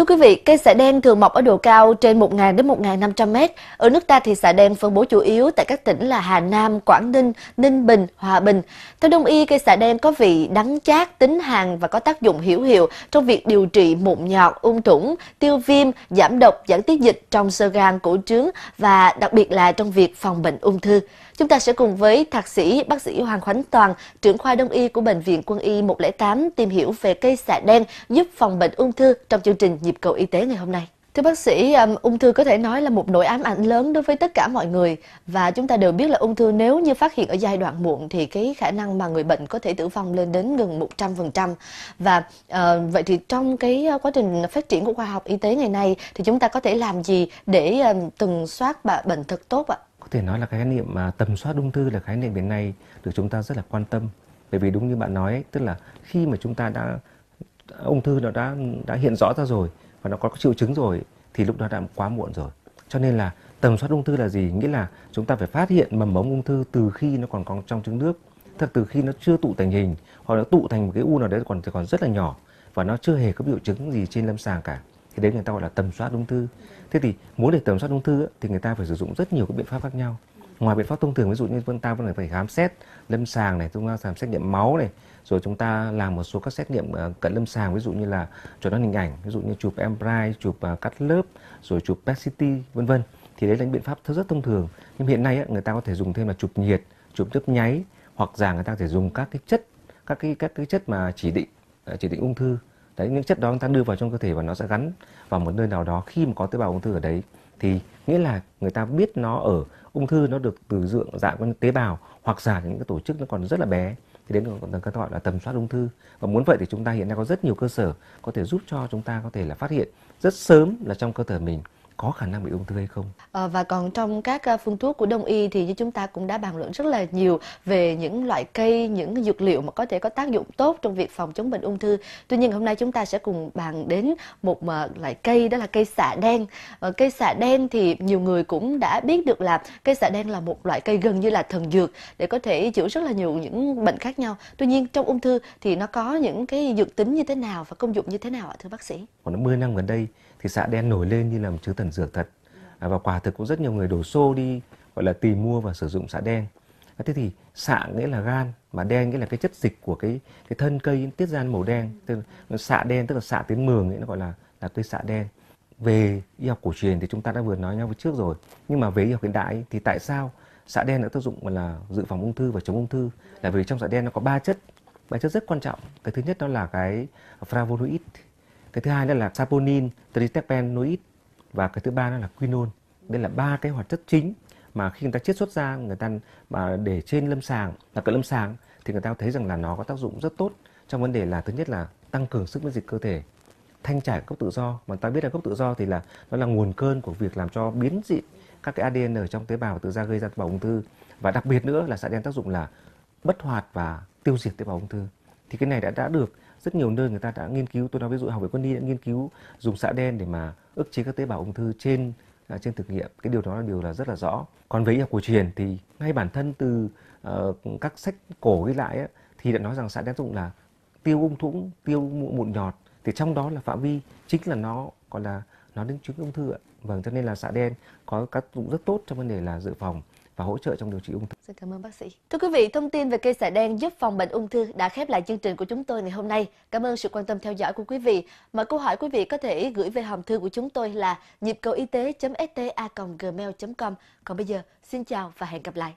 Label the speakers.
Speaker 1: thưa quý vị, cây xạ đen thường mọc ở độ cao trên 1.000 đến 1.500 mét. Ở nước ta thì xạ đen phân bố chủ yếu tại các tỉnh là Hà Nam, Quảng Ninh, Ninh Bình, Hòa Bình. Theo Đông y, cây xạ đen có vị đắng chát, tính hàn và có tác dụng hữu hiệu trong việc điều trị mụn nhọt, ung thủng, tiêu viêm, giảm độc, giảm tiết dịch trong sơ gan, cổ trướng và đặc biệt là trong việc phòng bệnh ung thư. Chúng ta sẽ cùng với thạc sĩ bác sĩ Hoàng Khánh Toàn, trưởng khoa đông y của Bệnh viện Quân y 108 tìm hiểu về cây xạ đen giúp phòng bệnh ung thư trong chương trình Nhịp cầu y tế ngày hôm nay. Thưa bác sĩ, um, ung thư có thể nói là một nỗi ám ảnh lớn đối với tất cả mọi người và chúng ta đều biết là ung thư nếu như phát hiện ở giai đoạn muộn thì cái khả năng mà người bệnh có thể tử vong lên đến gần 100%. Và uh, vậy thì trong cái ờ, quá trình phát triển của khoa học y tế ngày nay thì chúng ta có thể làm gì để ờ, um, từng soát bệnh thật tốt ạ?
Speaker 2: Có thể nói là cái khái niệm mà tầm soát ung thư là khái niệm hiện nay được chúng ta rất là quan tâm bởi vì đúng như bạn nói tức là khi mà chúng ta đã ung thư nó đã đã hiện rõ ra rồi và nó có triệu chứng rồi thì lúc đó đã quá muộn rồi. Cho nên là tầm soát ung thư là gì? Nghĩa là chúng ta phải phát hiện mầm mống ung thư từ khi nó còn còn trong trứng nước, thật từ khi nó chưa tụ thành hình hoặc nó tụ thành một cái u nào đấy còn còn rất là nhỏ và nó chưa hề có biểu chứng gì trên lâm sàng cả. Thì đấy người ta gọi là tầm soát ung thư. Thế thì muốn để tầm soát ung thư thì người ta phải sử dụng rất nhiều các biện pháp khác nhau ngoài biện pháp thông thường, ví dụ như chúng ta vẫn phải khám xét lâm sàng này, chúng ta làm xét nghiệm máu này, rồi chúng ta làm một số các xét nghiệm ờ, cận lâm sàng, ví dụ như là chuẩn đoán hình ảnh, ví dụ như chụp MRI chụp ờ, cắt lớp, rồi chụp PET CT vân vân. Thì đấy là những biện pháp rất thông thường. Nhưng hiện nay người ta có thể dùng thêm là chụp nhiệt, chụp nhấp nháy, hoặc là người ta có thể dùng các cái chất, các cái các cái chất mà chỉ định ờ, chỉ định ung thư. Đấy, những chất đó chúng ta đưa vào trong cơ thể và nó sẽ gắn vào một nơi nào đó khi mà có tế bào ung thư ở đấy thì nghĩa là người ta biết nó ở, ung thư nó được từ dưỡng dạng con tế bào, hoặc giả những cái tổ chức nó còn rất là bé. Thì đến người ta gọi là tầm soát ung thư. Và muốn vậy thì chúng ta hiện nay có rất nhiều cơ sở có thể giúp cho chúng ta có thể là phát hiện rất sớm là trong cơ thể mình có khả năng bị ung thư hay không.
Speaker 1: À, và còn trong các ờ, phương thuốc của đông y thì như chúng ta cũng đã bàn luận rất là nhiều về những loại cây, những dược liệu mà có thể có tác dụng tốt trong việc phòng chống bệnh ung thư. Tuy nhiên hôm nay chúng ta sẽ cùng bàn đến một ờ, loại cây đó là cây xạ đen. À, cây xạ đen thì nhiều người cũng đã biết được là cây xạ đen là một loại cây gần như là thần dược để có thể chữa rất là nhiều những bệnh khác nhau. Tuy nhiên trong ung thư thì nó có những cái dược tính như thế nào và công dụng như thế nào ạ thưa bác sĩ?
Speaker 2: Khoảng 10 năm gần đây thì xạ đen nổi lên như là một thứ thần dược thật. À, và quả thực có rất nhiều người đổ xô đi gọi là tìm mua và sử dụng xạ đen. À, thế thì xạ nghĩa là gan mà đen nghĩa là cái chất dịch của cái cái thân cây tiết ra màu đen. Tức là xạ đen tức là xạ tiếng mường nghĩa nó gọi là là cây xạ đen. Về y học cổ truyền thì chúng ta đã vừa nói nhau trước rồi. Nhưng mà về y học hiện đại thì tại sao xạ đen đã tác dụng là dự phòng ung thư và chống ung thư? Là vì trong xạ đen nó có ba chất ba chất rất quan trọng. Cái thứ nhất đó là cái flavonoid cái thứ hai đó là saponin triterpenoid và cái thứ ba đó là quinol đây là ba cái hoạt chất chính mà khi người ta chiết xuất ra, người ta mà để trên lâm sàng, là cận lâm sàng, thì người ta thấy rằng là nó có tác dụng rất tốt trong vấn đề là, thứ nhất là tăng cường sức miễn dịch cơ thể, thanh trải gốc tự do. Mà ta biết là gốc tự do thì là nó là nguồn cơn của việc làm cho biến dị các cái ADN ở trong tế bào tự ra gây ra tế bào ung thư. Và đặc biệt nữa là sẽ đen tác dụng là bất hoạt và tiêu diệt tế bào ung thư. Thì cái này đã đã được rất nhiều nơi người ta đã nghiên cứu tôi nói ví dụ học về quân y đã nghiên cứu dùng xạ đen để mà ức chế các tế bào ung thư trên à, trên thực nghiệm. Cái điều đó là điều là rất là rõ. Còn với y học cổ truyền thì ngay bản thân từ uh, các sách cổ ghi lại ấy, thì đã nói rằng xạ đen dụng là tiêu ung thủng tiêu mụn, mụn nhọt. Thì trong đó là phạm vi chính là nó gọi là nó đến chứng ung thư ạ. Vâng cho nên là xạ đen có tác dụng rất tốt trong vấn đề là dự phòng và hỗ trợ trong điều trị ung thư.
Speaker 1: Xin cảm ơn bác sĩ. Thưa quý vị, thông tin về cây xạ đen giúp phòng bệnh ung thư đã khép lại chương trình của chúng tôi ngày hôm nay. Cảm ơn sự quan tâm theo dõi của quý vị. Mọi câu hỏi quý vị có thể gửi về hòm thư của chúng tôi là nhịp cầu y tế.sta.gmail.com. Còn bây giờ, xin chào và hẹn gặp lại.